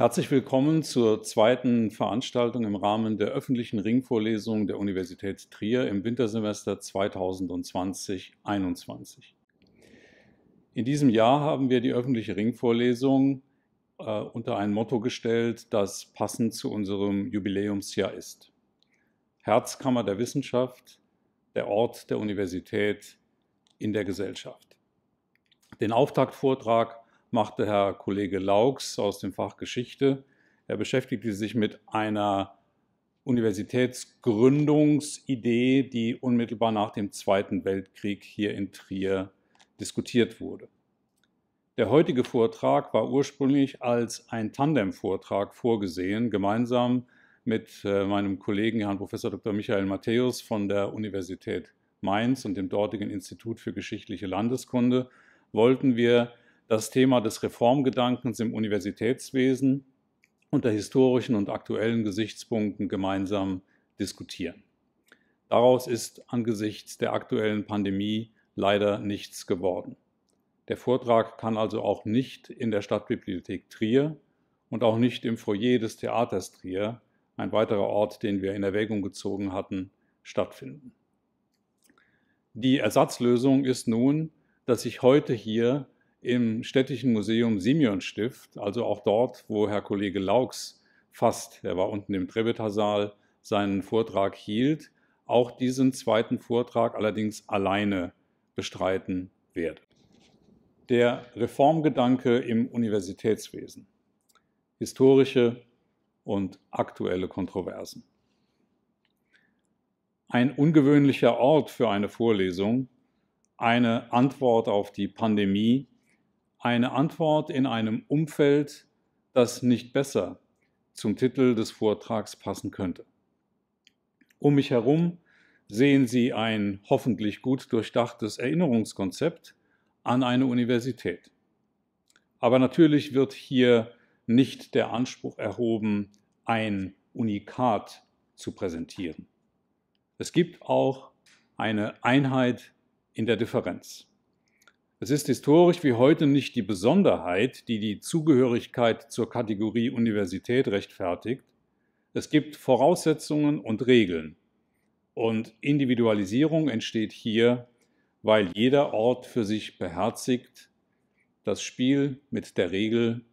Herzlich willkommen zur zweiten Veranstaltung im Rahmen der öffentlichen Ringvorlesung der Universität Trier im Wintersemester 2020-21. In diesem Jahr haben wir die öffentliche Ringvorlesung äh, unter ein Motto gestellt, das passend zu unserem Jubiläumsjahr ist. Herzkammer der Wissenschaft, der Ort der Universität in der Gesellschaft. Den Auftaktvortrag machte Herr Kollege Laux aus dem Fach Geschichte. Er beschäftigte sich mit einer Universitätsgründungsidee, die unmittelbar nach dem Zweiten Weltkrieg hier in Trier diskutiert wurde. Der heutige Vortrag war ursprünglich als ein Tandem-Vortrag vorgesehen, gemeinsam mit äh, meinem Kollegen Herrn Prof. Dr. Michael Matthäus von der Universität Mainz und dem dortigen Institut für geschichtliche Landeskunde wollten wir das Thema des Reformgedankens im Universitätswesen unter historischen und aktuellen Gesichtspunkten gemeinsam diskutieren. Daraus ist angesichts der aktuellen Pandemie leider nichts geworden. Der Vortrag kann also auch nicht in der Stadtbibliothek Trier und auch nicht im Foyer des Theaters Trier, ein weiterer Ort, den wir in Erwägung gezogen hatten, stattfinden. Die Ersatzlösung ist nun, dass ich heute hier im Städtischen Museum Simeonstift, also auch dort, wo Herr Kollege Laux fast, er war unten im Trebeta-Saal, seinen Vortrag hielt, auch diesen zweiten Vortrag allerdings alleine bestreiten werde. Der Reformgedanke im Universitätswesen. Historische und aktuelle Kontroversen. Ein ungewöhnlicher Ort für eine Vorlesung, eine Antwort auf die Pandemie eine Antwort in einem Umfeld, das nicht besser zum Titel des Vortrags passen könnte. Um mich herum sehen Sie ein hoffentlich gut durchdachtes Erinnerungskonzept an eine Universität. Aber natürlich wird hier nicht der Anspruch erhoben, ein Unikat zu präsentieren. Es gibt auch eine Einheit in der Differenz. Es ist historisch wie heute nicht die Besonderheit, die die Zugehörigkeit zur Kategorie Universität rechtfertigt. Es gibt Voraussetzungen und Regeln. Und Individualisierung entsteht hier, weil jeder Ort für sich beherzigt, das Spiel mit der Regel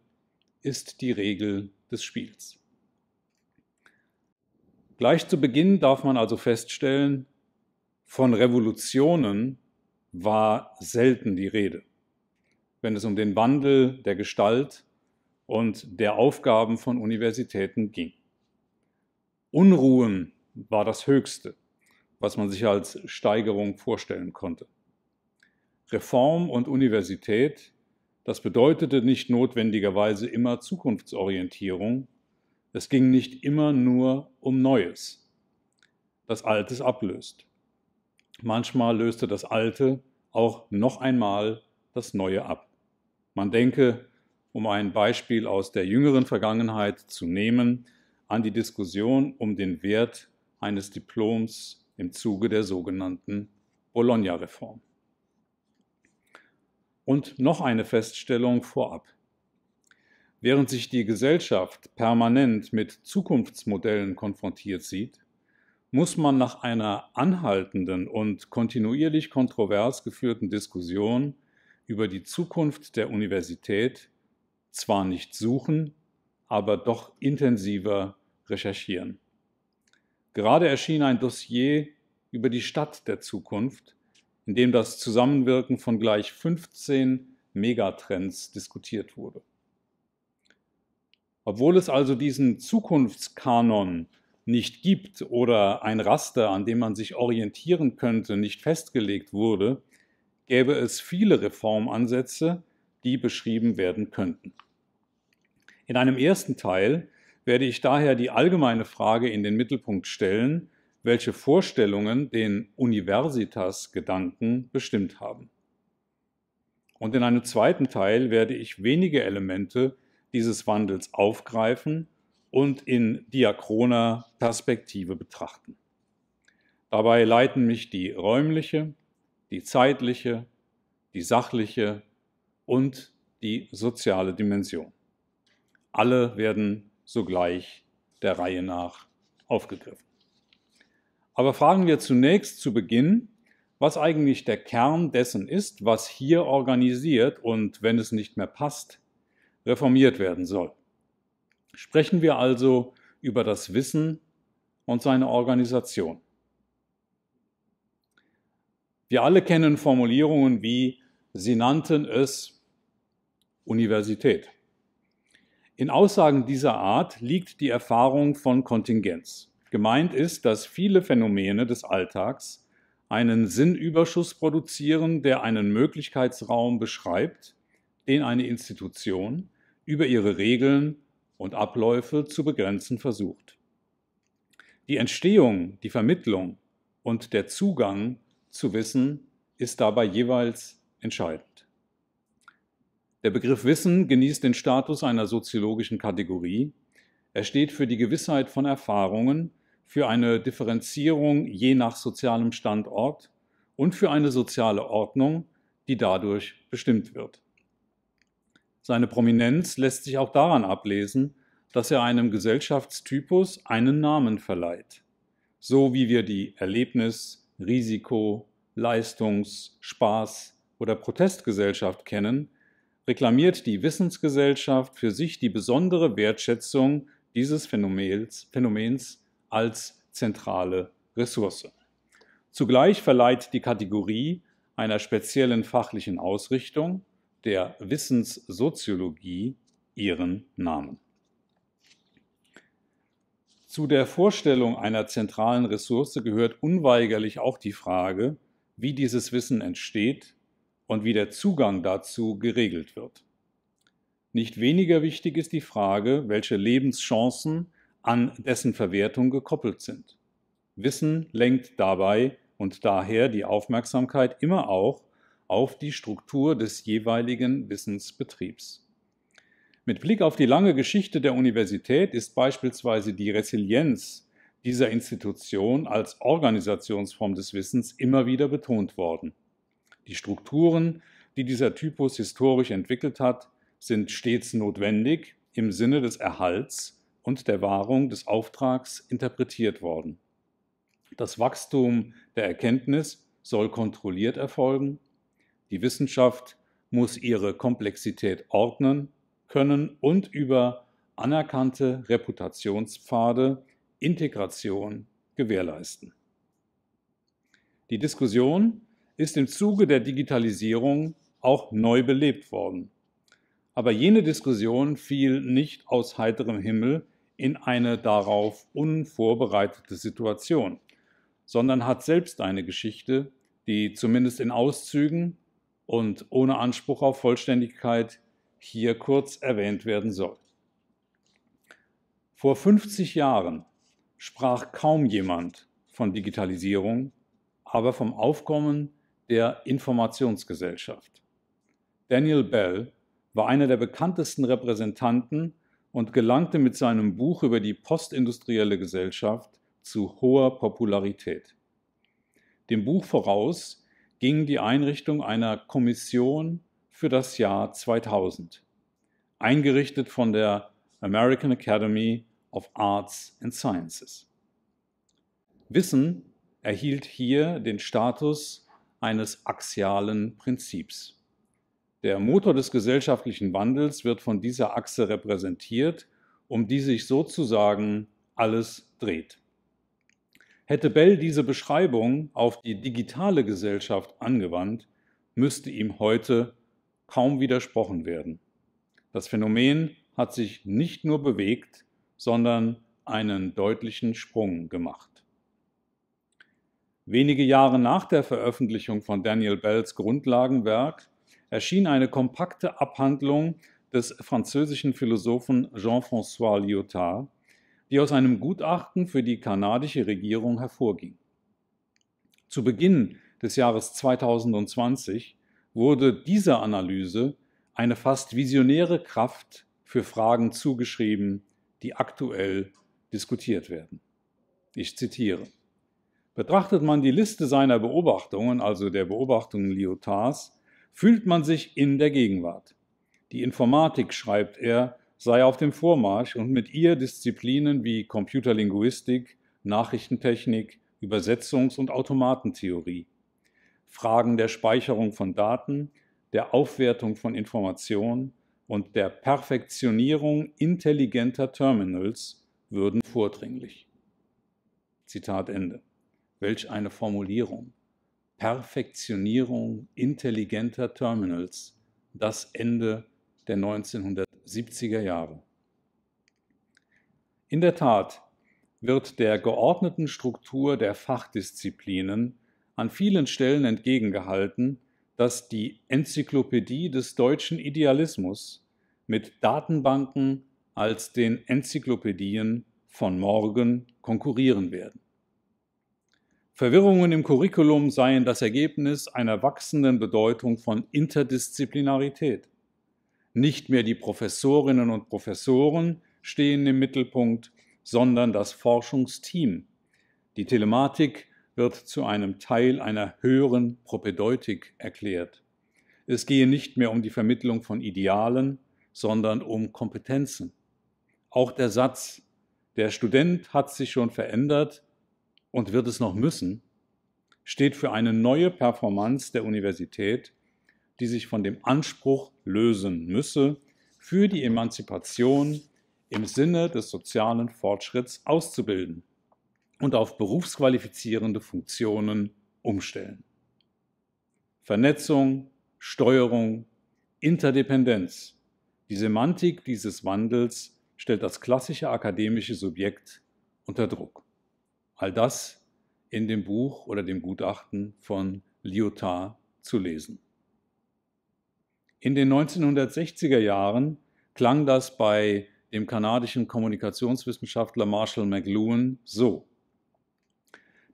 ist die Regel des Spiels. Gleich zu Beginn darf man also feststellen, von Revolutionen war selten die Rede, wenn es um den Wandel der Gestalt und der Aufgaben von Universitäten ging. Unruhen war das Höchste, was man sich als Steigerung vorstellen konnte. Reform und Universität, das bedeutete nicht notwendigerweise immer Zukunftsorientierung, es ging nicht immer nur um Neues, das Altes ablöst. Manchmal löste das Alte auch noch einmal das Neue ab. Man denke, um ein Beispiel aus der jüngeren Vergangenheit zu nehmen, an die Diskussion um den Wert eines Diploms im Zuge der sogenannten Bologna-Reform. Und noch eine Feststellung vorab. Während sich die Gesellschaft permanent mit Zukunftsmodellen konfrontiert sieht, muss man nach einer anhaltenden und kontinuierlich kontrovers geführten Diskussion über die Zukunft der Universität zwar nicht suchen, aber doch intensiver recherchieren. Gerade erschien ein Dossier über die Stadt der Zukunft, in dem das Zusammenwirken von gleich 15 Megatrends diskutiert wurde. Obwohl es also diesen Zukunftskanon nicht gibt oder ein Raster, an dem man sich orientieren könnte, nicht festgelegt wurde, gäbe es viele Reformansätze, die beschrieben werden könnten. In einem ersten Teil werde ich daher die allgemeine Frage in den Mittelpunkt stellen, welche Vorstellungen den Universitas-Gedanken bestimmt haben. Und in einem zweiten Teil werde ich wenige Elemente dieses Wandels aufgreifen und in diachroner Perspektive betrachten. Dabei leiten mich die räumliche, die zeitliche, die sachliche und die soziale Dimension. Alle werden sogleich der Reihe nach aufgegriffen. Aber fragen wir zunächst zu Beginn, was eigentlich der Kern dessen ist, was hier organisiert und, wenn es nicht mehr passt, reformiert werden soll. Sprechen wir also über das Wissen und seine Organisation. Wir alle kennen Formulierungen wie, sie nannten es Universität. In Aussagen dieser Art liegt die Erfahrung von Kontingenz. Gemeint ist, dass viele Phänomene des Alltags einen Sinnüberschuss produzieren, der einen Möglichkeitsraum beschreibt, den eine Institution über ihre Regeln und Abläufe zu begrenzen versucht. Die Entstehung, die Vermittlung und der Zugang zu Wissen ist dabei jeweils entscheidend. Der Begriff Wissen genießt den Status einer soziologischen Kategorie. Er steht für die Gewissheit von Erfahrungen, für eine Differenzierung je nach sozialem Standort und für eine soziale Ordnung, die dadurch bestimmt wird. Seine Prominenz lässt sich auch daran ablesen, dass er einem Gesellschaftstypus einen Namen verleiht, so wie wir die Erlebnis-, Risiko-, Leistungs-, Spaß- oder Protestgesellschaft kennen, reklamiert die Wissensgesellschaft für sich die besondere Wertschätzung dieses Phänomens, Phänomens als zentrale Ressource. Zugleich verleiht die Kategorie einer speziellen fachlichen Ausrichtung, der Wissenssoziologie, ihren Namen. Zu der Vorstellung einer zentralen Ressource gehört unweigerlich auch die Frage, wie dieses Wissen entsteht und wie der Zugang dazu geregelt wird. Nicht weniger wichtig ist die Frage, welche Lebenschancen an dessen Verwertung gekoppelt sind. Wissen lenkt dabei und daher die Aufmerksamkeit immer auch auf die Struktur des jeweiligen Wissensbetriebs. Mit Blick auf die lange Geschichte der Universität ist beispielsweise die Resilienz dieser Institution als Organisationsform des Wissens immer wieder betont worden. Die Strukturen, die dieser Typus historisch entwickelt hat, sind stets notwendig im Sinne des Erhalts und der Wahrung des Auftrags interpretiert worden. Das Wachstum der Erkenntnis soll kontrolliert erfolgen. Die Wissenschaft muss ihre Komplexität ordnen können und über anerkannte Reputationspfade Integration gewährleisten. Die Diskussion ist im Zuge der Digitalisierung auch neu belebt worden. Aber jene Diskussion fiel nicht aus heiterem Himmel in eine darauf unvorbereitete Situation, sondern hat selbst eine Geschichte, die zumindest in Auszügen und ohne Anspruch auf Vollständigkeit hier kurz erwähnt werden soll. Vor 50 Jahren sprach kaum jemand von Digitalisierung, aber vom Aufkommen der Informationsgesellschaft. Daniel Bell war einer der bekanntesten Repräsentanten und gelangte mit seinem Buch über die postindustrielle Gesellschaft zu hoher Popularität. Dem Buch voraus ging die Einrichtung einer Kommission für das Jahr 2000, eingerichtet von der American Academy of Arts and Sciences. Wissen erhielt hier den Status eines axialen Prinzips. Der Motor des gesellschaftlichen Wandels wird von dieser Achse repräsentiert, um die sich sozusagen alles dreht. Hätte Bell diese Beschreibung auf die digitale Gesellschaft angewandt, müsste ihm heute kaum widersprochen werden. Das Phänomen hat sich nicht nur bewegt, sondern einen deutlichen Sprung gemacht. Wenige Jahre nach der Veröffentlichung von Daniel Bells Grundlagenwerk erschien eine kompakte Abhandlung des französischen Philosophen Jean-François Lyotard, die aus einem Gutachten für die kanadische Regierung hervorging. Zu Beginn des Jahres 2020 wurde dieser Analyse eine fast visionäre Kraft für Fragen zugeschrieben, die aktuell diskutiert werden. Ich zitiere. Betrachtet man die Liste seiner Beobachtungen, also der Beobachtungen Lyotards, fühlt man sich in der Gegenwart. Die Informatik, schreibt er, sei auf dem Vormarsch und mit ihr Disziplinen wie Computerlinguistik, Nachrichtentechnik, Übersetzungs- und Automatentheorie, Fragen der Speicherung von Daten, der Aufwertung von Informationen und der Perfektionierung intelligenter Terminals würden vordringlich. Zitat Ende. Welch eine Formulierung. Perfektionierung intelligenter Terminals. Das Ende der 1970er Jahre. In der Tat wird der geordneten Struktur der Fachdisziplinen an vielen Stellen entgegengehalten, dass die Enzyklopädie des deutschen Idealismus mit Datenbanken als den Enzyklopädien von morgen konkurrieren werden. Verwirrungen im Curriculum seien das Ergebnis einer wachsenden Bedeutung von Interdisziplinarität. Nicht mehr die Professorinnen und Professoren stehen im Mittelpunkt, sondern das Forschungsteam. Die Telematik wird zu einem Teil einer höheren Propedeutik erklärt. Es gehe nicht mehr um die Vermittlung von Idealen, sondern um Kompetenzen. Auch der Satz, der Student hat sich schon verändert und wird es noch müssen, steht für eine neue Performance der Universität, die sich von dem Anspruch lösen müsse, für die Emanzipation im Sinne des sozialen Fortschritts auszubilden und auf berufsqualifizierende Funktionen umstellen. Vernetzung, Steuerung, Interdependenz. Die Semantik dieses Wandels stellt das klassische akademische Subjekt unter Druck. All das in dem Buch oder dem Gutachten von Lyotard zu lesen. In den 1960er Jahren klang das bei dem kanadischen Kommunikationswissenschaftler Marshall McLuhan so.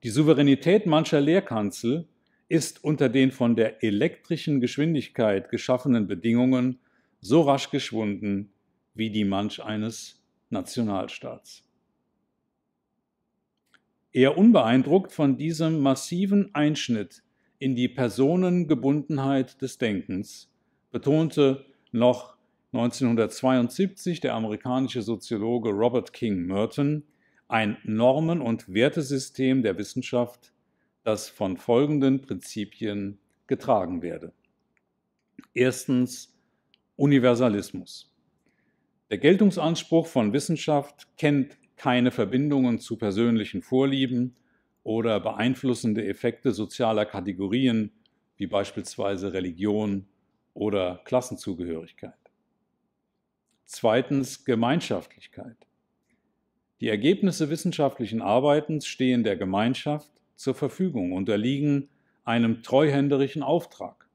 Die Souveränität mancher Lehrkanzel ist unter den von der elektrischen Geschwindigkeit geschaffenen Bedingungen so rasch geschwunden wie die manch eines Nationalstaats. Eher unbeeindruckt von diesem massiven Einschnitt in die Personengebundenheit des Denkens betonte noch 1972 der amerikanische Soziologe Robert King Merton ein Normen- und Wertesystem der Wissenschaft, das von folgenden Prinzipien getragen werde. Erstens Universalismus. Der Geltungsanspruch von Wissenschaft kennt keine Verbindungen zu persönlichen Vorlieben oder beeinflussende Effekte sozialer Kategorien wie beispielsweise Religion oder Klassenzugehörigkeit. Zweitens Gemeinschaftlichkeit. Die Ergebnisse wissenschaftlichen Arbeitens stehen der Gemeinschaft zur Verfügung, unterliegen einem treuhänderischen Auftrag.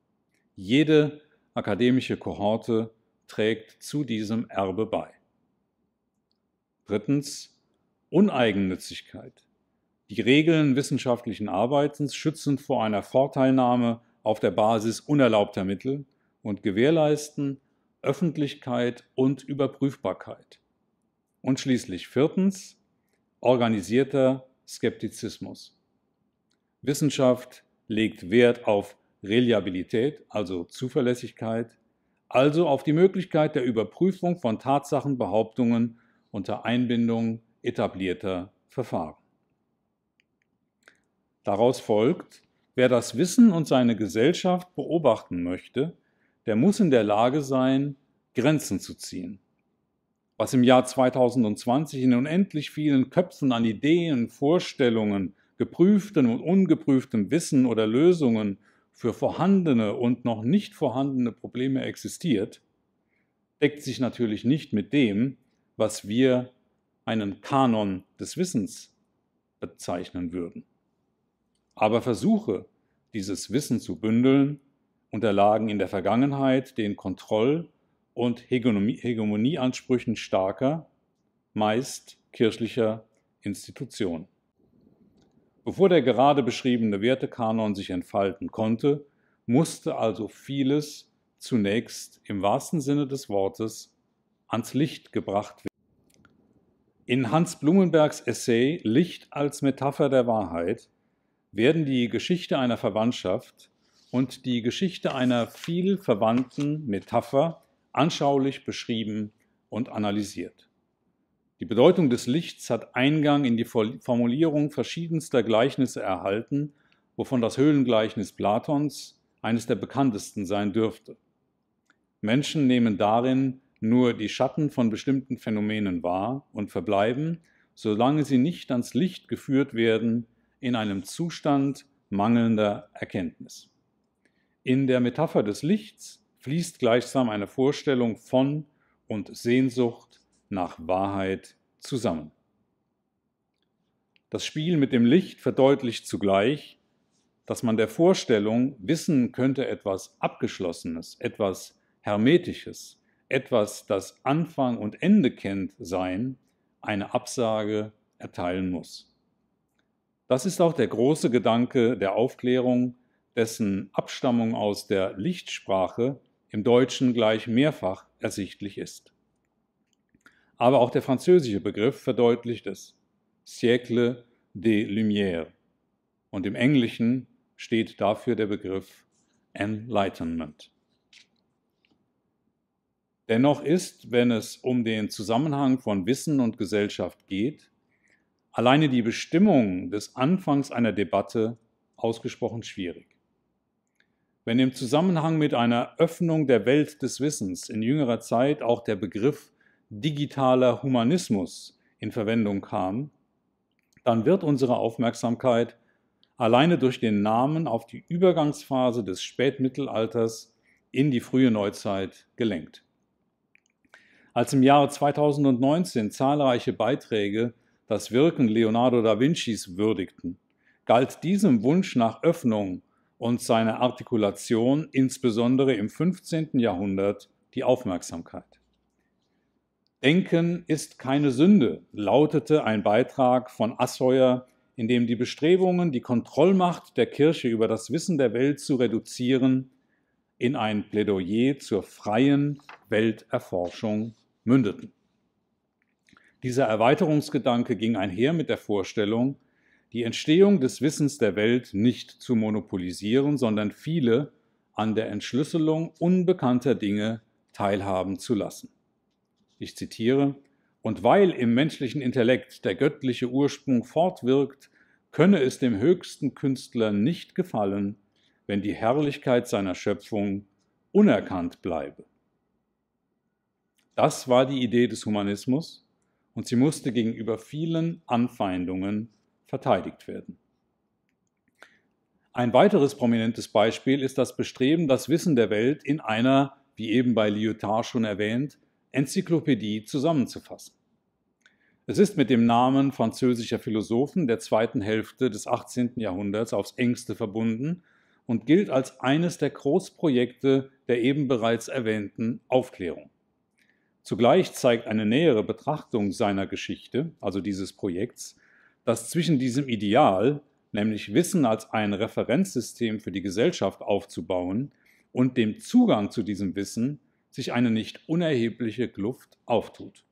Jede akademische Kohorte trägt zu diesem Erbe bei. Drittens Uneigennützigkeit. Die Regeln wissenschaftlichen Arbeitens schützen vor einer Vorteilnahme auf der Basis unerlaubter Mittel und gewährleisten Öffentlichkeit und Überprüfbarkeit. Und schließlich viertens, organisierter Skeptizismus. Wissenschaft legt Wert auf Reliabilität, also Zuverlässigkeit, also auf die Möglichkeit der Überprüfung von Tatsachenbehauptungen unter Einbindung etablierter Verfahren. Daraus folgt, wer das Wissen und seine Gesellschaft beobachten möchte, der muss in der Lage sein, Grenzen zu ziehen was im Jahr 2020 in unendlich vielen Köpfen an Ideen, Vorstellungen, geprüftem und ungeprüftem Wissen oder Lösungen für vorhandene und noch nicht vorhandene Probleme existiert, deckt sich natürlich nicht mit dem, was wir einen Kanon des Wissens bezeichnen würden. Aber Versuche, dieses Wissen zu bündeln, unterlagen in der Vergangenheit den Kontroll- und Hegemonieansprüchen starker, meist kirchlicher Institutionen. Bevor der gerade beschriebene Wertekanon sich entfalten konnte, musste also vieles zunächst im wahrsten Sinne des Wortes ans Licht gebracht werden. In Hans Blumenbergs Essay Licht als Metapher der Wahrheit werden die Geschichte einer Verwandtschaft und die Geschichte einer viel verwandten Metapher anschaulich beschrieben und analysiert. Die Bedeutung des Lichts hat Eingang in die Formulierung verschiedenster Gleichnisse erhalten, wovon das Höhlengleichnis Platons eines der bekanntesten sein dürfte. Menschen nehmen darin nur die Schatten von bestimmten Phänomenen wahr und verbleiben, solange sie nicht ans Licht geführt werden, in einem Zustand mangelnder Erkenntnis. In der Metapher des Lichts fließt gleichsam eine Vorstellung von und Sehnsucht nach Wahrheit zusammen. Das Spiel mit dem Licht verdeutlicht zugleich, dass man der Vorstellung, Wissen könnte etwas Abgeschlossenes, etwas Hermetisches, etwas, das Anfang und Ende kennt, sein, eine Absage erteilen muss. Das ist auch der große Gedanke der Aufklärung, dessen Abstammung aus der Lichtsprache im Deutschen gleich mehrfach ersichtlich ist. Aber auch der französische Begriff verdeutlicht es. Siècle des Lumières. Und im Englischen steht dafür der Begriff Enlightenment. Dennoch ist, wenn es um den Zusammenhang von Wissen und Gesellschaft geht, alleine die Bestimmung des Anfangs einer Debatte ausgesprochen schwierig. Wenn im Zusammenhang mit einer Öffnung der Welt des Wissens in jüngerer Zeit auch der Begriff digitaler Humanismus in Verwendung kam, dann wird unsere Aufmerksamkeit alleine durch den Namen auf die Übergangsphase des Spätmittelalters in die frühe Neuzeit gelenkt. Als im Jahre 2019 zahlreiche Beiträge das Wirken Leonardo da Vincis würdigten, galt diesem Wunsch nach Öffnung und seiner Artikulation insbesondere im 15. Jahrhundert die Aufmerksamkeit. Denken ist keine Sünde, lautete ein Beitrag von Asseuer, in dem die Bestrebungen, die Kontrollmacht der Kirche über das Wissen der Welt zu reduzieren, in ein Plädoyer zur freien Welterforschung mündeten. Dieser Erweiterungsgedanke ging einher mit der Vorstellung, die Entstehung des Wissens der Welt nicht zu monopolisieren, sondern viele an der Entschlüsselung unbekannter Dinge teilhaben zu lassen. Ich zitiere, und weil im menschlichen Intellekt der göttliche Ursprung fortwirkt, könne es dem höchsten Künstler nicht gefallen, wenn die Herrlichkeit seiner Schöpfung unerkannt bleibe. Das war die Idee des Humanismus, und sie musste gegenüber vielen Anfeindungen verteidigt werden. Ein weiteres prominentes Beispiel ist das Bestreben, das Wissen der Welt in einer, wie eben bei Lyotard schon erwähnt, Enzyklopädie zusammenzufassen. Es ist mit dem Namen französischer Philosophen der zweiten Hälfte des 18. Jahrhunderts aufs engste verbunden und gilt als eines der Großprojekte der eben bereits erwähnten Aufklärung. Zugleich zeigt eine nähere Betrachtung seiner Geschichte, also dieses Projekts, dass zwischen diesem Ideal, nämlich Wissen als ein Referenzsystem für die Gesellschaft aufzubauen, und dem Zugang zu diesem Wissen sich eine nicht unerhebliche Kluft auftut.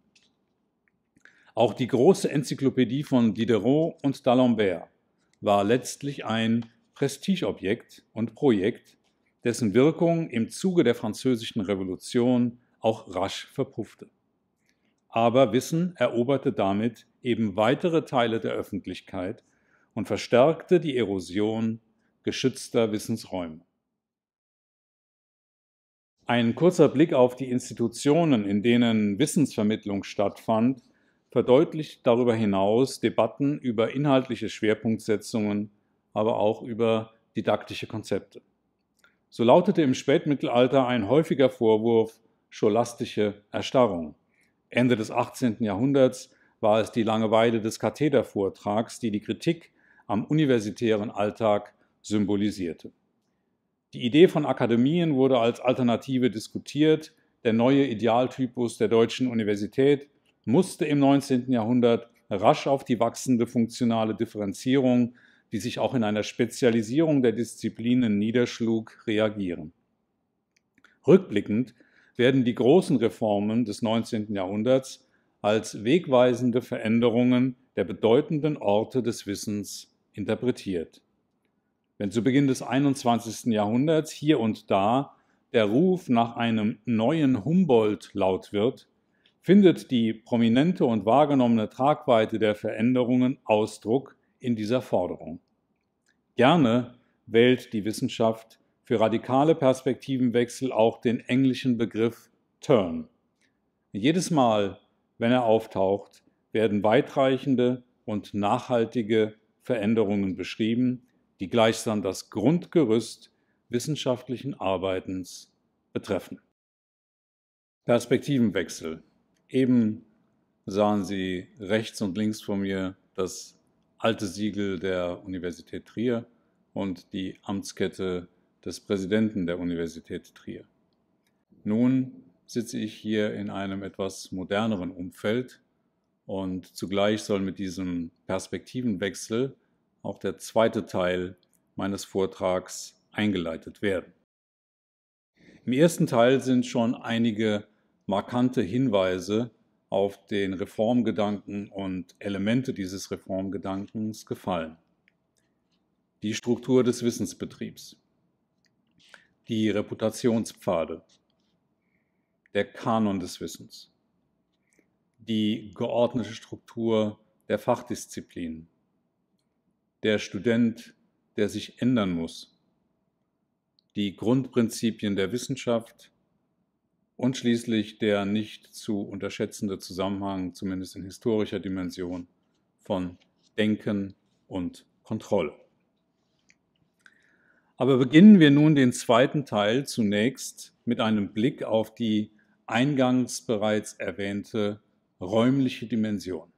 Auch die große Enzyklopädie von Diderot und d'Alembert war letztlich ein Prestigeobjekt und Projekt, dessen Wirkung im Zuge der Französischen Revolution auch rasch verpuffte. Aber Wissen eroberte damit eben weitere Teile der Öffentlichkeit und verstärkte die Erosion geschützter Wissensräume. Ein kurzer Blick auf die Institutionen, in denen Wissensvermittlung stattfand, verdeutlicht darüber hinaus Debatten über inhaltliche Schwerpunktsetzungen, aber auch über didaktische Konzepte. So lautete im Spätmittelalter ein häufiger Vorwurf scholastische Erstarrung. Ende des 18. Jahrhunderts war es die Langeweile des Kathedervortrags, die die Kritik am universitären Alltag symbolisierte. Die Idee von Akademien wurde als Alternative diskutiert. Der neue Idealtypus der deutschen Universität musste im 19. Jahrhundert rasch auf die wachsende funktionale Differenzierung, die sich auch in einer Spezialisierung der Disziplinen niederschlug, reagieren. Rückblickend werden die großen Reformen des 19. Jahrhunderts als wegweisende Veränderungen der bedeutenden Orte des Wissens interpretiert. Wenn zu Beginn des 21. Jahrhunderts hier und da der Ruf nach einem neuen Humboldt laut wird, findet die prominente und wahrgenommene Tragweite der Veränderungen Ausdruck in dieser Forderung. Gerne wählt die Wissenschaft für radikale Perspektivenwechsel auch den englischen Begriff Turn. Jedes Mal, wenn er auftaucht, werden weitreichende und nachhaltige Veränderungen beschrieben, die gleichsam das Grundgerüst wissenschaftlichen Arbeitens betreffen. Perspektivenwechsel. Eben sahen Sie rechts und links von mir das alte Siegel der Universität Trier und die Amtskette des Präsidenten der Universität Trier. Nun sitze ich hier in einem etwas moderneren Umfeld und zugleich soll mit diesem Perspektivenwechsel auch der zweite Teil meines Vortrags eingeleitet werden. Im ersten Teil sind schon einige markante Hinweise auf den Reformgedanken und Elemente dieses Reformgedankens gefallen. Die Struktur des Wissensbetriebs, die Reputationspfade, der Kanon des Wissens, die geordnete Struktur der Fachdisziplinen, der Student, der sich ändern muss, die Grundprinzipien der Wissenschaft und schließlich der nicht zu unterschätzende Zusammenhang, zumindest in historischer Dimension, von Denken und Kontrolle. Aber beginnen wir nun den zweiten Teil zunächst mit einem Blick auf die eingangs bereits erwähnte räumliche Dimension.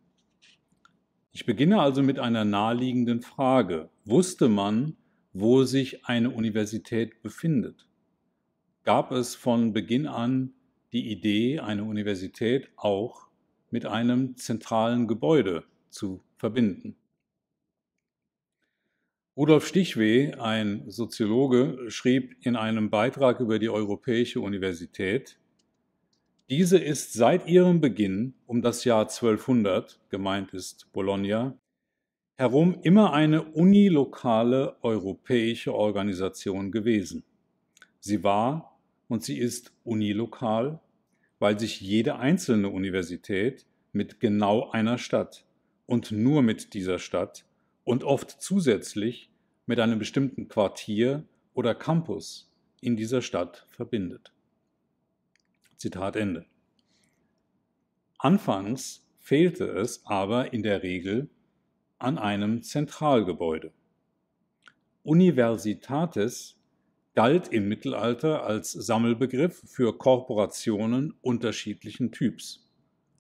Ich beginne also mit einer naheliegenden Frage. Wusste man, wo sich eine Universität befindet? Gab es von Beginn an die Idee, eine Universität auch mit einem zentralen Gebäude zu verbinden? Rudolf Stichweh, ein Soziologe, schrieb in einem Beitrag über die Europäische Universität, diese ist seit ihrem Beginn um das Jahr 1200, gemeint ist Bologna, herum immer eine unilokale europäische Organisation gewesen. Sie war und sie ist unilokal, weil sich jede einzelne Universität mit genau einer Stadt und nur mit dieser Stadt und oft zusätzlich mit einem bestimmten Quartier oder Campus in dieser Stadt verbindet. Zitat Ende. Anfangs fehlte es aber in der Regel an einem Zentralgebäude. Universitates galt im Mittelalter als Sammelbegriff für Korporationen unterschiedlichen Typs,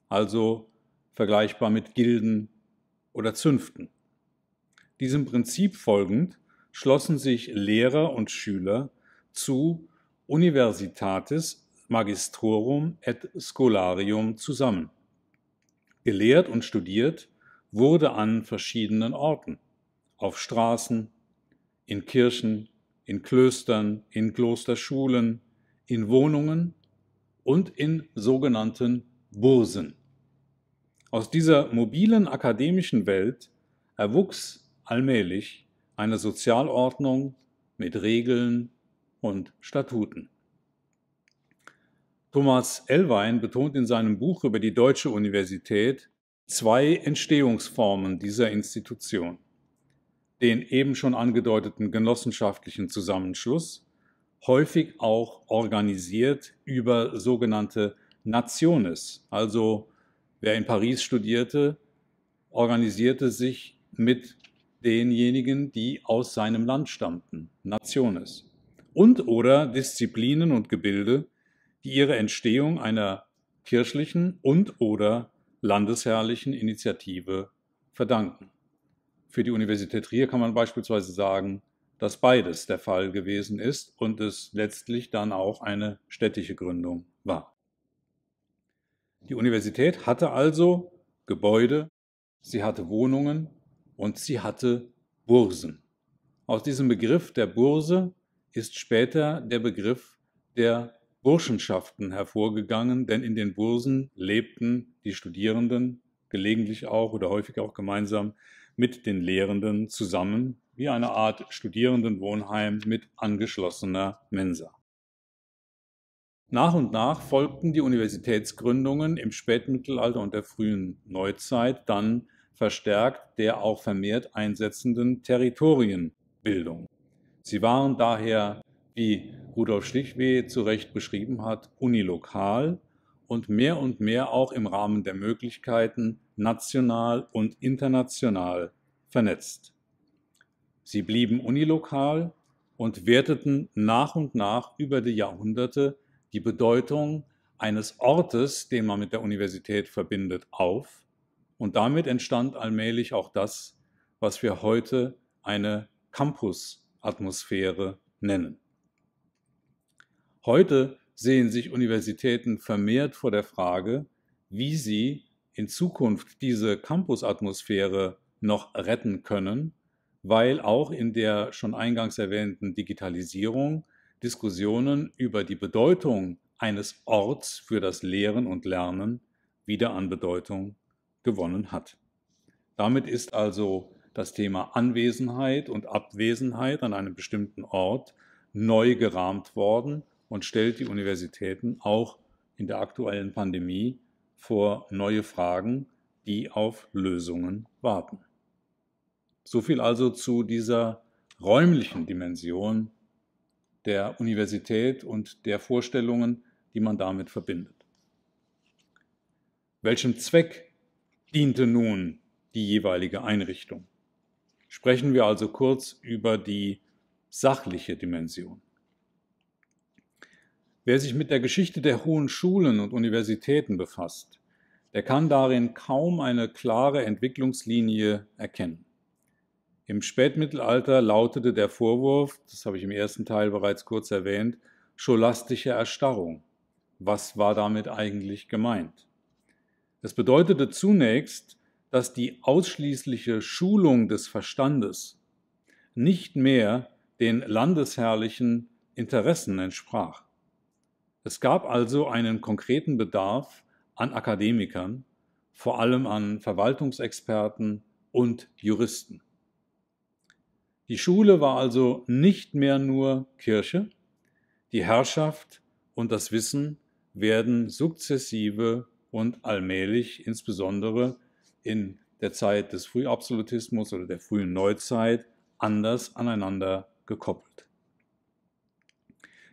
also vergleichbar mit Gilden oder Zünften. Diesem Prinzip folgend schlossen sich Lehrer und Schüler zu Universitatis Magistrorum et Scholarium zusammen. Gelehrt und studiert wurde an verschiedenen Orten, auf Straßen, in Kirchen, in Klöstern, in Klosterschulen, in Wohnungen und in sogenannten Bursen. Aus dieser mobilen akademischen Welt erwuchs allmählich eine Sozialordnung mit Regeln und Statuten. Thomas Elwein betont in seinem Buch über die Deutsche Universität zwei Entstehungsformen dieser Institution. Den eben schon angedeuteten genossenschaftlichen Zusammenschluss, häufig auch organisiert über sogenannte Nationes. Also wer in Paris studierte, organisierte sich mit denjenigen, die aus seinem Land stammten, Nationes. Und oder Disziplinen und Gebilde, die ihre Entstehung einer kirchlichen und/oder landesherrlichen Initiative verdanken. Für die Universität Trier kann man beispielsweise sagen, dass beides der Fall gewesen ist und es letztlich dann auch eine städtische Gründung war. Die Universität hatte also Gebäude, sie hatte Wohnungen und sie hatte Bursen. Aus diesem Begriff der Burse ist später der Begriff der Burschenschaften hervorgegangen, denn in den Bursen lebten die Studierenden gelegentlich auch oder häufig auch gemeinsam mit den Lehrenden zusammen, wie eine Art Studierendenwohnheim mit angeschlossener Mensa. Nach und nach folgten die Universitätsgründungen im Spätmittelalter und der frühen Neuzeit dann verstärkt der auch vermehrt einsetzenden Territorienbildung. Sie waren daher, wie Rudolf Schlichweh zu Recht beschrieben hat, unilokal und mehr und mehr auch im Rahmen der Möglichkeiten national und international vernetzt. Sie blieben unilokal und werteten nach und nach über die Jahrhunderte die Bedeutung eines Ortes, den man mit der Universität verbindet, auf. Und damit entstand allmählich auch das, was wir heute eine Campus-Atmosphäre nennen. Heute sehen sich Universitäten vermehrt vor der Frage, wie sie in Zukunft diese Campus-Atmosphäre noch retten können, weil auch in der schon eingangs erwähnten Digitalisierung Diskussionen über die Bedeutung eines Orts für das Lehren und Lernen wieder an Bedeutung gewonnen hat. Damit ist also das Thema Anwesenheit und Abwesenheit an einem bestimmten Ort neu gerahmt worden und stellt die Universitäten auch in der aktuellen Pandemie vor neue Fragen, die auf Lösungen warten. So viel also zu dieser räumlichen Dimension der Universität und der Vorstellungen, die man damit verbindet. Welchem Zweck diente nun die jeweilige Einrichtung? Sprechen wir also kurz über die sachliche Dimension. Wer sich mit der Geschichte der hohen Schulen und Universitäten befasst, der kann darin kaum eine klare Entwicklungslinie erkennen. Im Spätmittelalter lautete der Vorwurf, das habe ich im ersten Teil bereits kurz erwähnt, scholastische Erstarrung. Was war damit eigentlich gemeint? Es bedeutete zunächst, dass die ausschließliche Schulung des Verstandes nicht mehr den landesherrlichen Interessen entsprach. Es gab also einen konkreten Bedarf an Akademikern, vor allem an Verwaltungsexperten und Juristen. Die Schule war also nicht mehr nur Kirche, die Herrschaft und das Wissen werden sukzessive und allmählich, insbesondere in der Zeit des Frühabsolutismus oder der frühen Neuzeit, anders aneinander gekoppelt.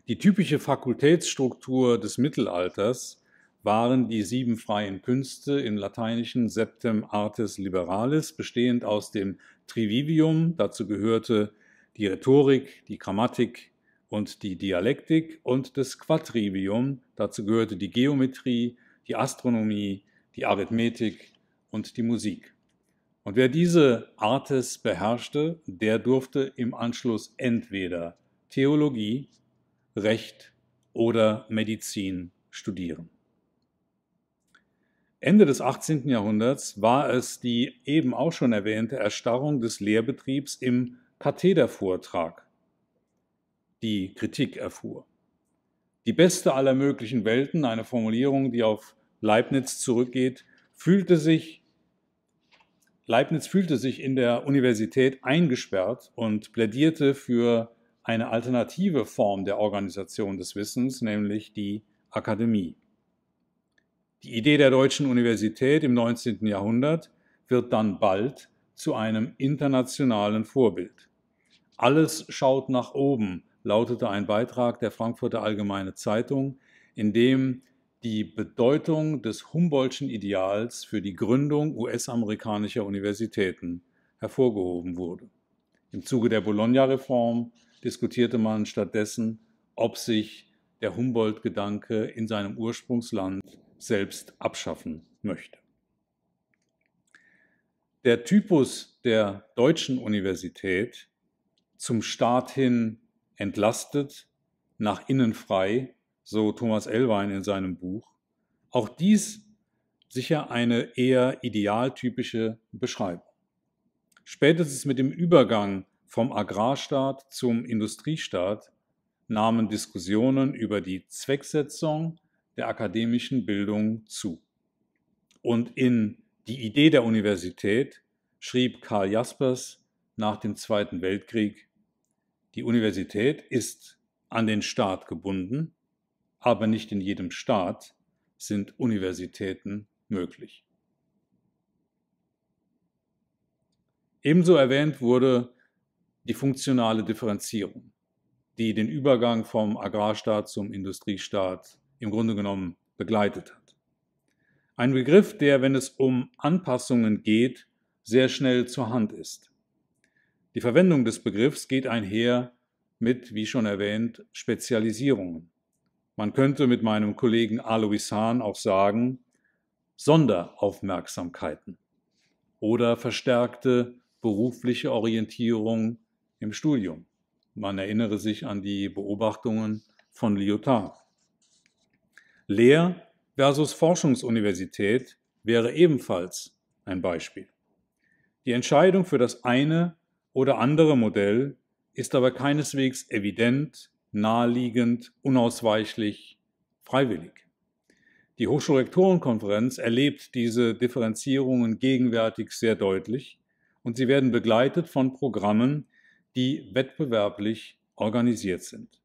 Die typische Fakultätsstruktur des Mittelalters waren die sieben freien Künste im lateinischen Septem Artes Liberalis, bestehend aus dem Trivivium, dazu gehörte die Rhetorik, die Grammatik und die Dialektik und das Quadrivium, dazu gehörte die Geometrie, die Astronomie, die Arithmetik und die Musik. Und wer diese Artes beherrschte, der durfte im Anschluss entweder Theologie, Recht oder Medizin studieren. Ende des 18. Jahrhunderts war es die eben auch schon erwähnte Erstarrung des Lehrbetriebs im Kathedervortrag, die Kritik erfuhr. Die beste aller möglichen Welten, eine Formulierung, die auf Leibniz zurückgeht, fühlte sich Leibniz fühlte sich in der Universität eingesperrt und plädierte für eine alternative Form der Organisation des Wissens, nämlich die Akademie. Die Idee der deutschen Universität im 19. Jahrhundert wird dann bald zu einem internationalen Vorbild. Alles schaut nach oben, lautete ein Beitrag der Frankfurter Allgemeine Zeitung, in dem die Bedeutung des Humboldtschen Ideals für die Gründung US-amerikanischer Universitäten hervorgehoben wurde. Im Zuge der Bologna-Reform diskutierte man stattdessen, ob sich der Humboldt-Gedanke in seinem Ursprungsland selbst abschaffen möchte. Der Typus der deutschen Universität zum Staat hin entlastet, nach innen frei, so Thomas Elwein in seinem Buch, auch dies sicher eine eher idealtypische Beschreibung. Spätestens mit dem Übergang vom Agrarstaat zum Industriestaat nahmen Diskussionen über die Zwecksetzung der akademischen Bildung zu. Und in Die Idee der Universität schrieb Karl Jaspers nach dem Zweiten Weltkrieg, die Universität ist an den Staat gebunden, aber nicht in jedem Staat sind Universitäten möglich. Ebenso erwähnt wurde die funktionale Differenzierung, die den Übergang vom Agrarstaat zum Industriestaat im Grunde genommen begleitet hat. Ein Begriff, der, wenn es um Anpassungen geht, sehr schnell zur Hand ist. Die Verwendung des Begriffs geht einher mit, wie schon erwähnt, Spezialisierungen. Man könnte mit meinem Kollegen Alois Hahn auch sagen, Sonderaufmerksamkeiten oder verstärkte berufliche Orientierung im Studium. Man erinnere sich an die Beobachtungen von Lyotard. Lehr- versus Forschungsuniversität wäre ebenfalls ein Beispiel. Die Entscheidung für das eine oder andere Modell ist aber keineswegs evident, naheliegend, unausweichlich, freiwillig. Die Hochschulrektorenkonferenz erlebt diese Differenzierungen gegenwärtig sehr deutlich und sie werden begleitet von Programmen, die wettbewerblich organisiert sind.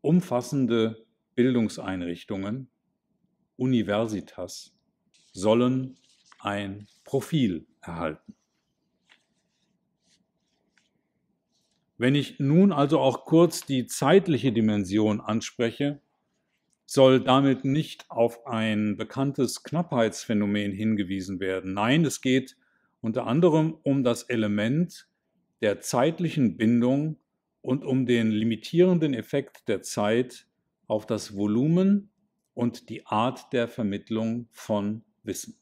Umfassende Bildungseinrichtungen, Universitas, sollen ein Profil erhalten. Wenn ich nun also auch kurz die zeitliche Dimension anspreche, soll damit nicht auf ein bekanntes Knappheitsphänomen hingewiesen werden. Nein, es geht unter anderem um das Element der zeitlichen Bindung und um den limitierenden Effekt der Zeit auf das Volumen und die Art der Vermittlung von Wissen.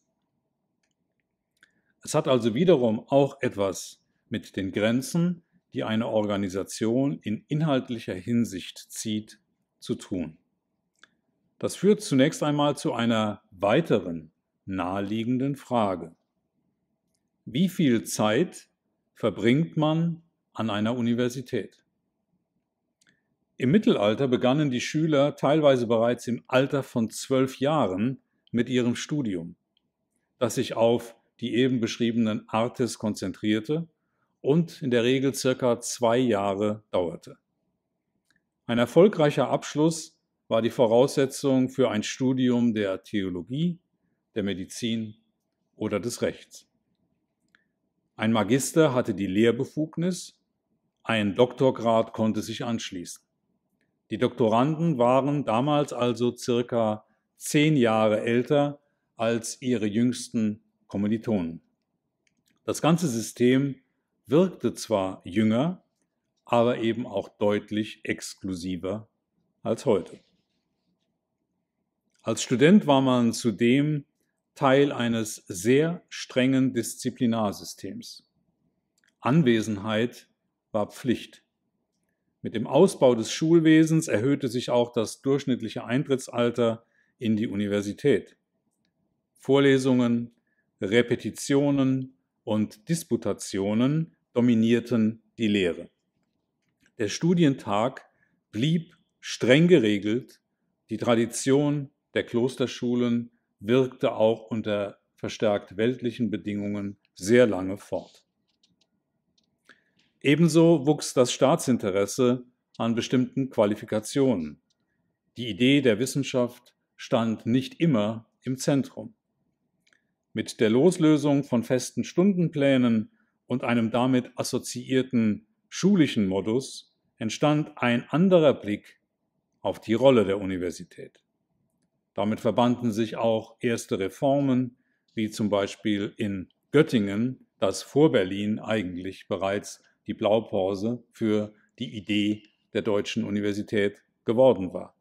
Es hat also wiederum auch etwas mit den Grenzen die eine Organisation in inhaltlicher Hinsicht zieht, zu tun. Das führt zunächst einmal zu einer weiteren naheliegenden Frage. Wie viel Zeit verbringt man an einer Universität? Im Mittelalter begannen die Schüler teilweise bereits im Alter von zwölf Jahren mit ihrem Studium, das sich auf die eben beschriebenen Artes konzentrierte und in der Regel circa zwei Jahre dauerte. Ein erfolgreicher Abschluss war die Voraussetzung für ein Studium der Theologie, der Medizin oder des Rechts. Ein Magister hatte die Lehrbefugnis, ein Doktorgrad konnte sich anschließen. Die Doktoranden waren damals also circa zehn Jahre älter als ihre jüngsten Kommilitonen. Das ganze System wirkte zwar jünger, aber eben auch deutlich exklusiver als heute. Als Student war man zudem Teil eines sehr strengen Disziplinarsystems. Anwesenheit war Pflicht. Mit dem Ausbau des Schulwesens erhöhte sich auch das durchschnittliche Eintrittsalter in die Universität. Vorlesungen, Repetitionen und Disputationen dominierten die Lehre. Der Studientag blieb streng geregelt, die Tradition der Klosterschulen wirkte auch unter verstärkt weltlichen Bedingungen sehr lange fort. Ebenso wuchs das Staatsinteresse an bestimmten Qualifikationen. Die Idee der Wissenschaft stand nicht immer im Zentrum. Mit der Loslösung von festen Stundenplänen und einem damit assoziierten schulischen Modus entstand ein anderer Blick auf die Rolle der Universität. Damit verbanden sich auch erste Reformen, wie zum Beispiel in Göttingen, das vor Berlin eigentlich bereits die Blaupause für die Idee der deutschen Universität geworden war.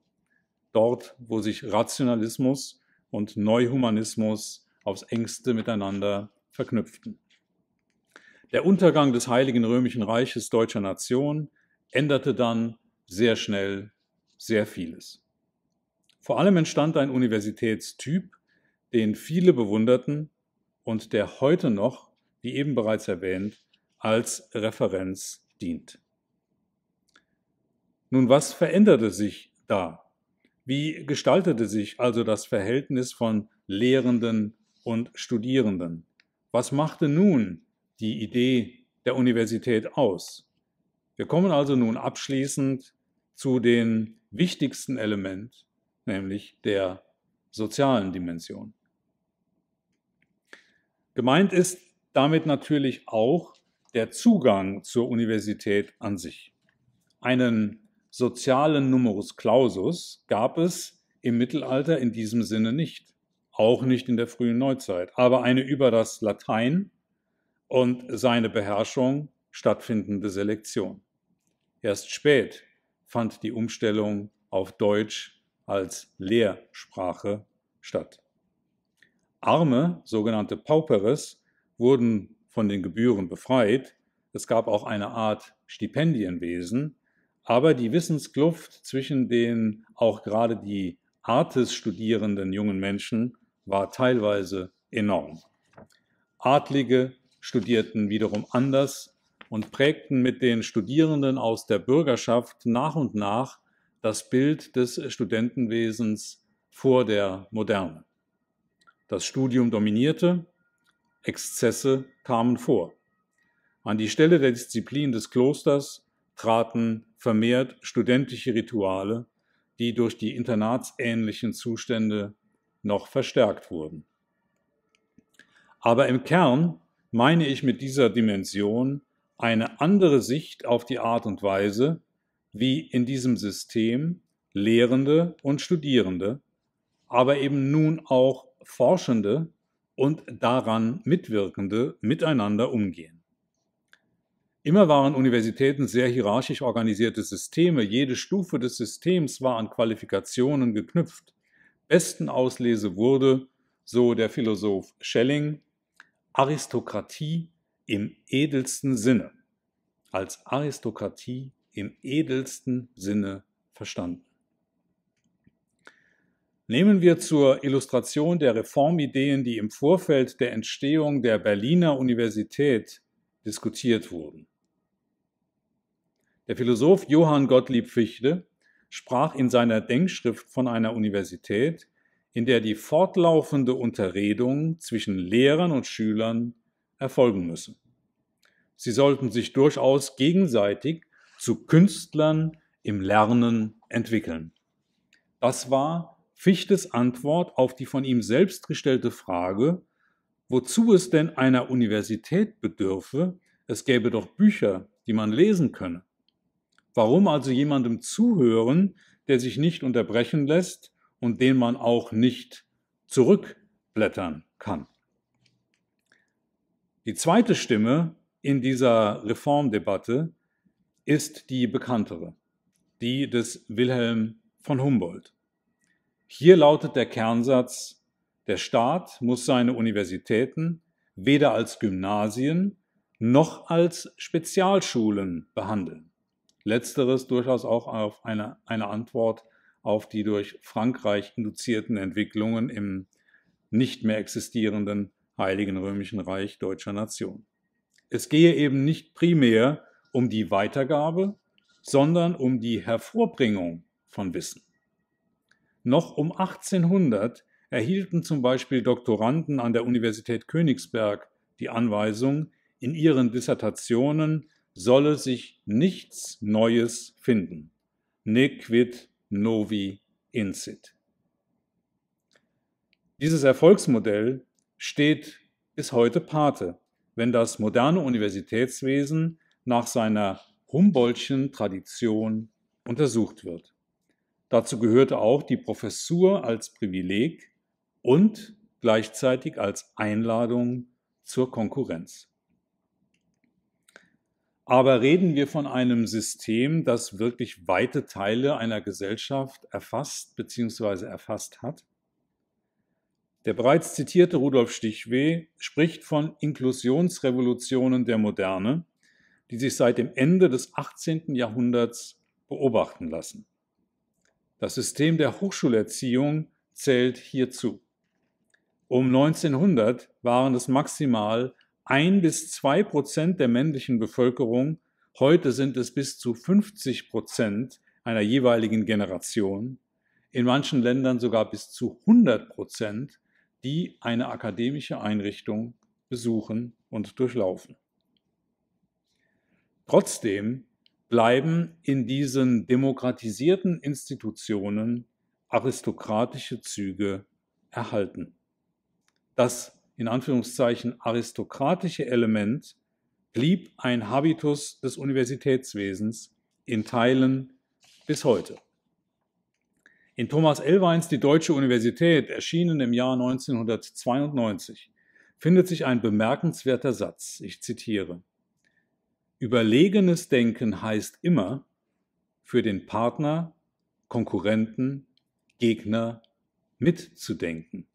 Dort, wo sich Rationalismus und Neuhumanismus aufs engste miteinander verknüpften. Der Untergang des Heiligen Römischen Reiches deutscher Nation änderte dann sehr schnell sehr vieles. Vor allem entstand ein Universitätstyp, den viele bewunderten und der heute noch, wie eben bereits erwähnt, als Referenz dient. Nun, was veränderte sich da? Wie gestaltete sich also das Verhältnis von Lehrenden und Studierenden? Was machte nun die Idee der Universität aus. Wir kommen also nun abschließend zu den wichtigsten Elementen nämlich der sozialen Dimension. Gemeint ist damit natürlich auch der Zugang zur Universität an sich. Einen sozialen Numerus Clausus gab es im Mittelalter in diesem Sinne nicht, auch nicht in der frühen Neuzeit, aber eine über das Latein und seine Beherrschung stattfindende Selektion. Erst spät fand die Umstellung auf Deutsch als Lehrsprache statt. Arme, sogenannte Pauperes, wurden von den Gebühren befreit. Es gab auch eine Art Stipendienwesen, aber die Wissenskluft zwischen den auch gerade die Artes studierenden jungen Menschen war teilweise enorm. Adlige studierten wiederum anders und prägten mit den Studierenden aus der Bürgerschaft nach und nach das Bild des Studentenwesens vor der Moderne. Das Studium dominierte, Exzesse kamen vor. An die Stelle der Disziplin des Klosters traten vermehrt studentische Rituale, die durch die internatsähnlichen Zustände noch verstärkt wurden. Aber im Kern meine ich mit dieser Dimension eine andere Sicht auf die Art und Weise, wie in diesem System Lehrende und Studierende, aber eben nun auch Forschende und daran Mitwirkende miteinander umgehen. Immer waren Universitäten sehr hierarchisch organisierte Systeme. Jede Stufe des Systems war an Qualifikationen geknüpft. Besten Auslese wurde, so der Philosoph Schelling, Aristokratie im edelsten Sinne, als Aristokratie im edelsten Sinne verstanden. Nehmen wir zur Illustration der Reformideen, die im Vorfeld der Entstehung der Berliner Universität diskutiert wurden. Der Philosoph Johann Gottlieb Fichte sprach in seiner Denkschrift von einer Universität, in der die fortlaufende Unterredung zwischen Lehrern und Schülern erfolgen müsse. Sie sollten sich durchaus gegenseitig zu Künstlern im Lernen entwickeln. Das war Fichtes Antwort auf die von ihm selbst gestellte Frage, wozu es denn einer Universität bedürfe, es gäbe doch Bücher, die man lesen könne. Warum also jemandem zuhören, der sich nicht unterbrechen lässt und den man auch nicht zurückblättern kann? Die zweite Stimme in dieser Reformdebatte ist die bekanntere, die des Wilhelm von Humboldt. Hier lautet der Kernsatz, der Staat muss seine Universitäten weder als Gymnasien noch als Spezialschulen behandeln. Letzteres durchaus auch auf eine, eine Antwort auf die durch Frankreich induzierten Entwicklungen im nicht mehr existierenden Heiligen Römischen Reich deutscher Nation. Es gehe eben nicht primär um die Weitergabe, sondern um die Hervorbringung von Wissen. Noch um 1800 erhielten zum Beispiel Doktoranden an der Universität Königsberg die Anweisung, in ihren Dissertationen solle sich nichts Neues finden. Nequid novi incit. Dieses Erfolgsmodell steht bis heute Pate, wenn das moderne Universitätswesen nach seiner Humboldtschen Tradition untersucht wird. Dazu gehörte auch die Professur als Privileg und gleichzeitig als Einladung zur Konkurrenz. Aber reden wir von einem System, das wirklich weite Teile einer Gesellschaft erfasst bzw. erfasst hat? Der bereits zitierte Rudolf Stichweh spricht von Inklusionsrevolutionen der Moderne, die sich seit dem Ende des 18. Jahrhunderts beobachten lassen. Das System der Hochschulerziehung zählt hierzu. Um 1900 waren es maximal ein bis zwei Prozent der männlichen Bevölkerung, heute sind es bis zu 50 Prozent einer jeweiligen Generation, in manchen Ländern sogar bis zu 100 Prozent die eine akademische Einrichtung besuchen und durchlaufen. Trotzdem bleiben in diesen demokratisierten Institutionen aristokratische Züge erhalten. Das in Anführungszeichen aristokratische Element blieb ein Habitus des Universitätswesens in Teilen bis heute. In Thomas Elweins Die Deutsche Universität, erschienen im Jahr 1992, findet sich ein bemerkenswerter Satz. Ich zitiere. Überlegenes Denken heißt immer, für den Partner, Konkurrenten, Gegner mitzudenken.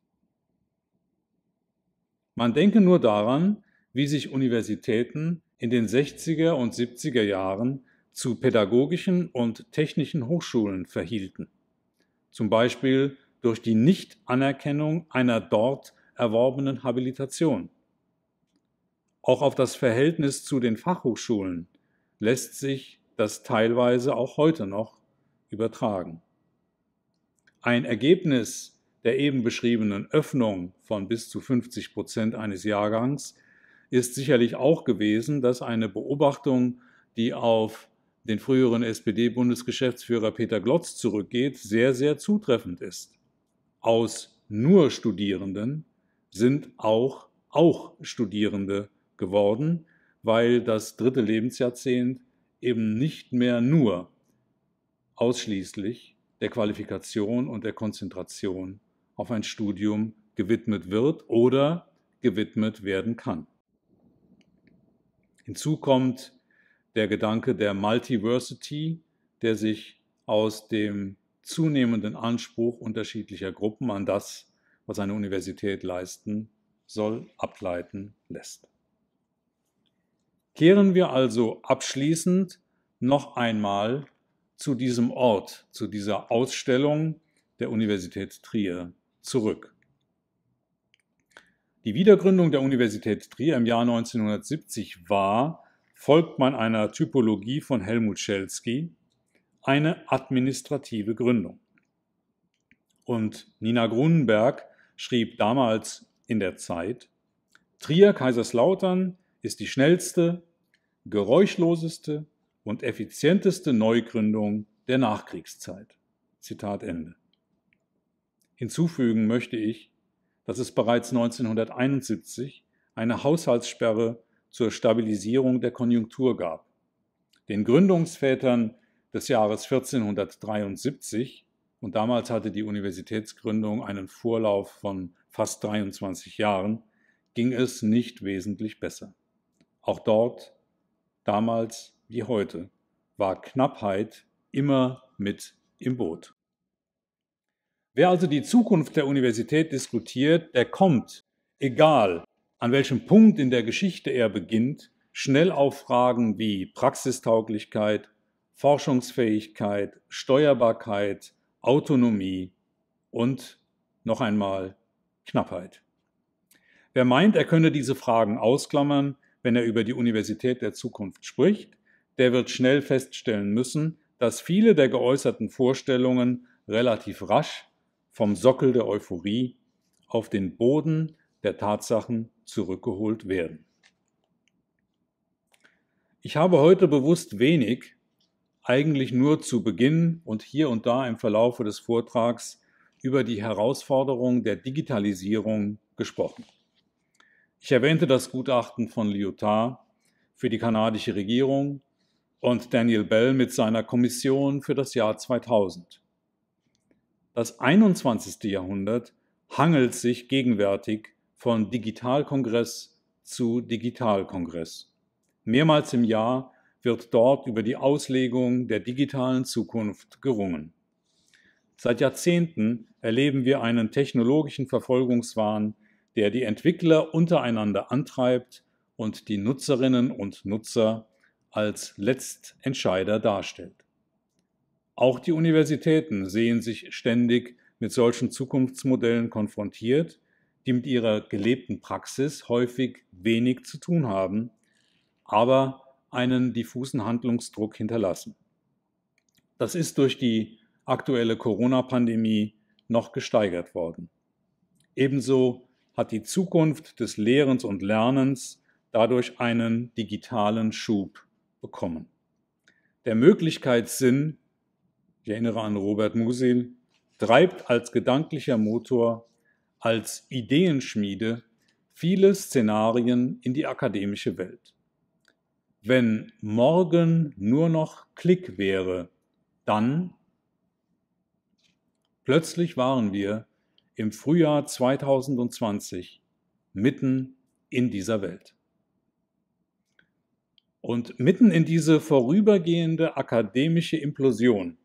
Man denke nur daran, wie sich Universitäten in den 60er und 70er Jahren zu pädagogischen und technischen Hochschulen verhielten, zum Beispiel durch die Nichtanerkennung einer dort erworbenen Habilitation. Auch auf das Verhältnis zu den Fachhochschulen lässt sich das teilweise auch heute noch übertragen. Ein Ergebnis der eben beschriebenen Öffnung von bis zu 50 Prozent eines Jahrgangs ist sicherlich auch gewesen, dass eine Beobachtung, die auf den früheren SPD-Bundesgeschäftsführer Peter Glotz zurückgeht, sehr, sehr zutreffend ist. Aus nur Studierenden sind auch auch Studierende geworden, weil das dritte Lebensjahrzehnt eben nicht mehr nur ausschließlich der Qualifikation und der Konzentration auf ein Studium gewidmet wird oder gewidmet werden kann. Hinzu kommt der Gedanke der Multiversity, der sich aus dem zunehmenden Anspruch unterschiedlicher Gruppen an das, was eine Universität leisten soll, ableiten lässt. Kehren wir also abschließend noch einmal zu diesem Ort, zu dieser Ausstellung der Universität Trier zurück. Die Wiedergründung der Universität Trier im Jahr 1970 war, folgt man einer Typologie von Helmut Schelsky, eine administrative Gründung. Und Nina Grunenberg schrieb damals in der Zeit, Trier Kaiserslautern ist die schnellste, geräuschloseste und effizienteste Neugründung der Nachkriegszeit. Zitat Ende. Hinzufügen möchte ich, dass es bereits 1971 eine Haushaltssperre zur Stabilisierung der Konjunktur gab. Den Gründungsvätern des Jahres 1473, und damals hatte die Universitätsgründung einen Vorlauf von fast 23 Jahren, ging es nicht wesentlich besser. Auch dort, damals wie heute, war Knappheit immer mit im Boot. Wer also die Zukunft der Universität diskutiert, der kommt, egal an welchem Punkt in der Geschichte er beginnt, schnell auf Fragen wie Praxistauglichkeit, Forschungsfähigkeit, Steuerbarkeit, Autonomie und noch einmal Knappheit. Wer meint, er könne diese Fragen ausklammern, wenn er über die Universität der Zukunft spricht, der wird schnell feststellen müssen, dass viele der geäußerten Vorstellungen relativ rasch vom Sockel der Euphorie auf den Boden der Tatsachen zurückgeholt werden. Ich habe heute bewusst wenig, eigentlich nur zu Beginn und hier und da im Verlaufe des Vortrags über die Herausforderung der Digitalisierung gesprochen. Ich erwähnte das Gutachten von Lyotard für die kanadische Regierung und Daniel Bell mit seiner Kommission für das Jahr 2000. Das 21. Jahrhundert hangelt sich gegenwärtig von Digitalkongress zu Digitalkongress. Mehrmals im Jahr wird dort über die Auslegung der digitalen Zukunft gerungen. Seit Jahrzehnten erleben wir einen technologischen Verfolgungswahn, der die Entwickler untereinander antreibt und die Nutzerinnen und Nutzer als Letztentscheider darstellt. Auch die Universitäten sehen sich ständig mit solchen Zukunftsmodellen konfrontiert, die mit ihrer gelebten Praxis häufig wenig zu tun haben, aber einen diffusen Handlungsdruck hinterlassen. Das ist durch die aktuelle Corona-Pandemie noch gesteigert worden. Ebenso hat die Zukunft des Lehrens und Lernens dadurch einen digitalen Schub bekommen. Der Möglichkeitssinn ich erinnere an Robert Musil, treibt als gedanklicher Motor, als Ideenschmiede viele Szenarien in die akademische Welt. Wenn morgen nur noch Klick wäre, dann plötzlich waren wir im Frühjahr 2020 mitten in dieser Welt. Und mitten in diese vorübergehende akademische Implosion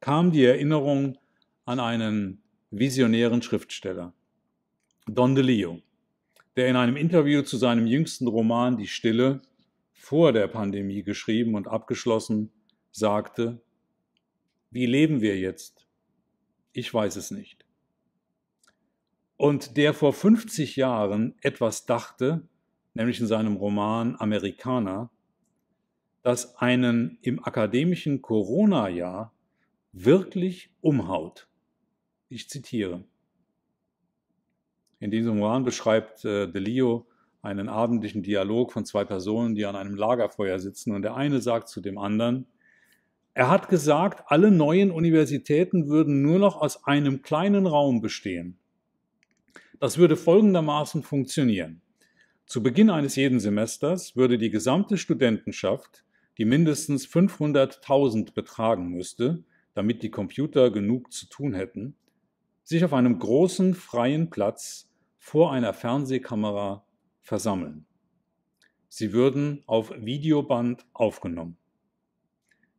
kam die Erinnerung an einen visionären Schriftsteller, Don DeLeo, der in einem Interview zu seinem jüngsten Roman Die Stille vor der Pandemie geschrieben und abgeschlossen sagte, wie leben wir jetzt? Ich weiß es nicht. Und der vor 50 Jahren etwas dachte, nämlich in seinem Roman Amerikaner, das einen im akademischen Corona-Jahr wirklich umhaut. Ich zitiere. In diesem Roman beschreibt äh, Delio einen abendlichen Dialog von zwei Personen, die an einem Lagerfeuer sitzen und der eine sagt zu dem anderen, er hat gesagt, alle neuen Universitäten würden nur noch aus einem kleinen Raum bestehen. Das würde folgendermaßen funktionieren. Zu Beginn eines jeden Semesters würde die gesamte Studentenschaft, die mindestens 500.000 betragen müsste, damit die Computer genug zu tun hätten, sich auf einem großen freien Platz vor einer Fernsehkamera versammeln. Sie würden auf Videoband aufgenommen.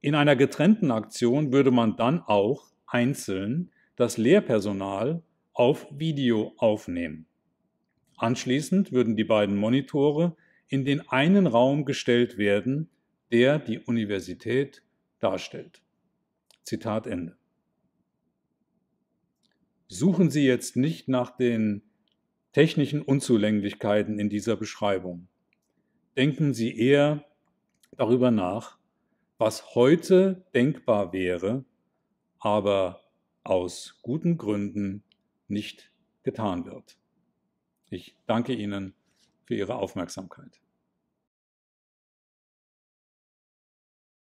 In einer getrennten Aktion würde man dann auch einzeln das Lehrpersonal auf Video aufnehmen. Anschließend würden die beiden Monitore in den einen Raum gestellt werden, der die Universität darstellt. Zitat Ende. Suchen Sie jetzt nicht nach den technischen Unzulänglichkeiten in dieser Beschreibung. Denken Sie eher darüber nach, was heute denkbar wäre, aber aus guten Gründen nicht getan wird. Ich danke Ihnen für Ihre Aufmerksamkeit.